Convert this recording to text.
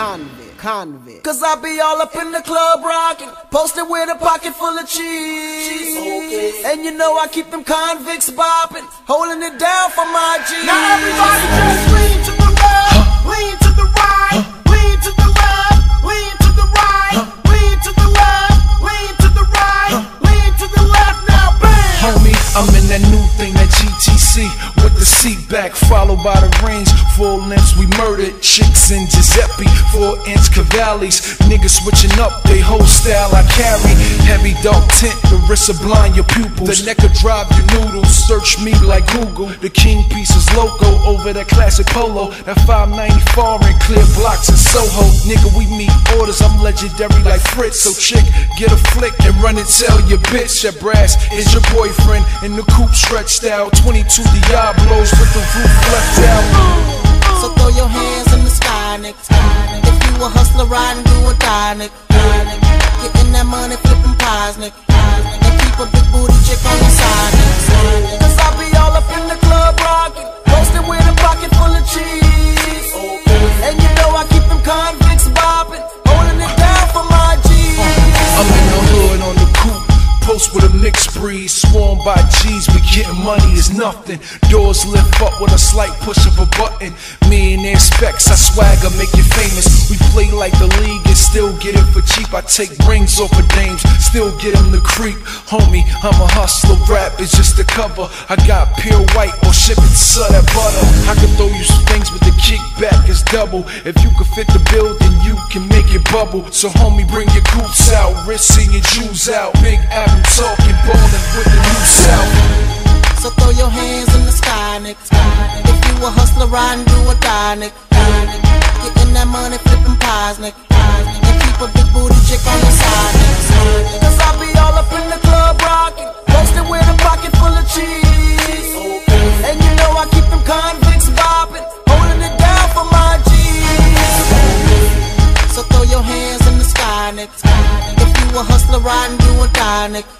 convict, convict. Cause I be all up in the club rocking, posted with a pocket full of cheese. Okay. And you know I keep them convicts bopping, holding it down for my G. Now everybody just lean to the left, lean to the right, lean to the left, lean to the right, lean to the left, lean to the right, lean to the left. Now bang. Homie, I'm in that new thing, that GTC with the seat back, followed by the range. Full lengths, we murdered chicks in Giuseppe, four inch Cavallis. Niggas switching up, they whole style I carry. Heavy dark tint, the wrist will blind your pupils. The neck will drive your noodles. Search me like Google. The king piece is loco over that classic polo. That 590 foreign, clear blocks in Soho. Nigga, we meet orders, I'm legendary like Fritz. So chick, get a flick and run and tell your bitch that brass is your boyfriend. In the coupe stretched out, 22 Diablos with the roof left out. So throw your hands in the sky, nigga. If you a hustler, and do or die, nigga. Getting that money, flipping pies, nigga. And keep a big booty chick on your side, mixed breed, swarmed by G's, but getting money is nothing. Doors lift up with a slight push of a button. Millionaire specs, I swagger, make you famous. We play like the league and still get it for cheap. I take rings off of dames, still get them to creep. Homie, I'm a hustler, rap is just a cover. I got pure white or shipping to that butter. I can throw you some things, but the kickback is double. If you can fit the bill, can make it bubble. So homie, bring your coops out, wrist your jewels out. Big Adam talking, ballin' with the new south. So throw your hands in the sky, nigga. If you a hustler, ride and do or die, nigga. Getting that money, flipping pies, nigga. And keep a big booty chick on your side, nigga. Cause I be all up in the club rocking, posted with a pocket full of cheese. And you know I keep them convicts If